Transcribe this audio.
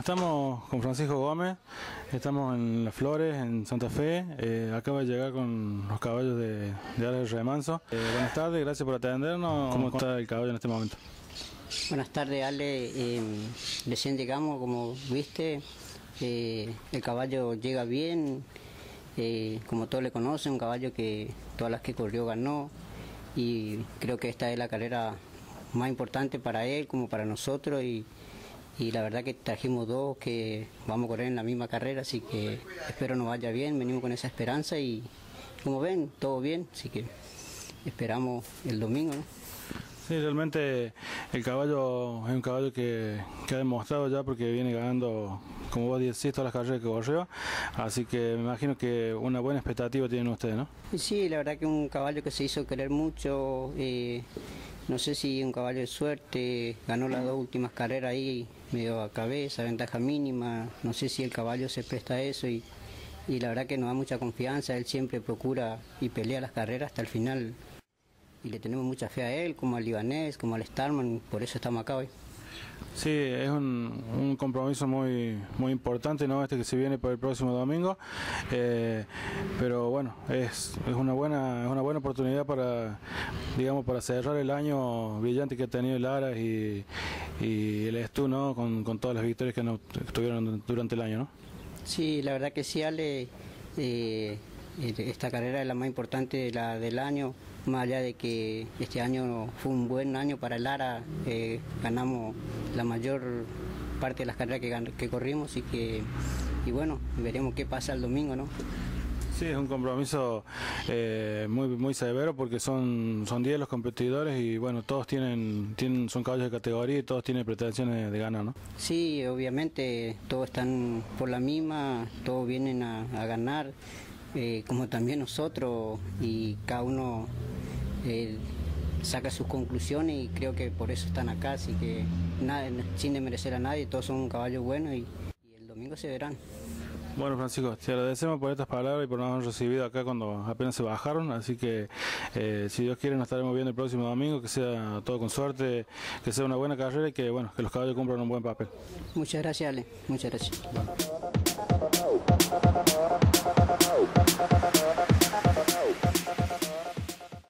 Estamos con Francisco Gómez, estamos en Las Flores, en Santa Fe. Eh, acaba de llegar con los caballos de, de de Remanso. Eh, buenas tardes, gracias por atendernos. ¿Cómo está el caballo en este momento? Buenas tardes, Ale. Eh, recién llegamos, como viste, eh, el caballo llega bien, eh, como todos le conocen, un caballo que todas las que corrió ganó y creo que esta es la carrera más importante para él como para nosotros y, y la verdad que trajimos dos que vamos a correr en la misma carrera, así que espero nos vaya bien, venimos con esa esperanza y como ven, todo bien, así que esperamos el domingo. ¿no? Sí, realmente el caballo es un caballo que, que ha demostrado ya porque viene ganando, como vos decís, todas las carreras que corrió. Así que me imagino que una buena expectativa tienen ustedes, ¿no? Sí, la verdad que un caballo que se hizo querer mucho. eh, no sé si un caballo de suerte, ganó las dos últimas carreras ahí, medio a cabeza, ventaja mínima. No sé si el caballo se presta a eso y, y la verdad que nos da mucha confianza. Él siempre procura y pelea las carreras hasta el final. Y le tenemos mucha fe a él, como al libanés, como al Starman, por eso estamos acá hoy. Sí, es un, un compromiso muy muy importante, ¿no? Este que se viene para el próximo domingo. Eh, pero bueno, es, es una buena es una buena oportunidad para digamos para cerrar el año brillante que ha tenido el Aras y, y el Estu, ¿no? Con, con todas las victorias que nos tuvieron durante el año, ¿no? Sí, la verdad que sí, Ale. eh, esta carrera es la más importante de la, del año, más allá de que este año fue un buen año para el Lara, eh, ganamos la mayor parte de las carreras que, corrimos y que y bueno, veremos qué pasa el domingo, ¿no? Sí, es un compromiso eh, muy muy severo porque son son 10 los competidores y bueno, todos tienen tienen son caballos de categoría y todos tienen pretensiones de ganar, ¿no? Sí, obviamente todos están por la misma, todos vienen a, a ganar, eh, como también nosotros, y cada uno eh, saca sus conclusiones y creo que por eso están acá, así que nada, sin desmerecer a nadie, todos son un caballo bueno y, y el domingo se verán. Bueno, Francisco, te agradecemos por estas palabras y por nos haber recibido acá cuando apenas se bajaron. Así que, eh, si Dios quiere, nos estaremos viendo el próximo domingo. Que sea todo con suerte, que sea una buena carrera y que, bueno, que los caballos cumplan un buen papel. Muchas gracias, Ale, muchas gracias.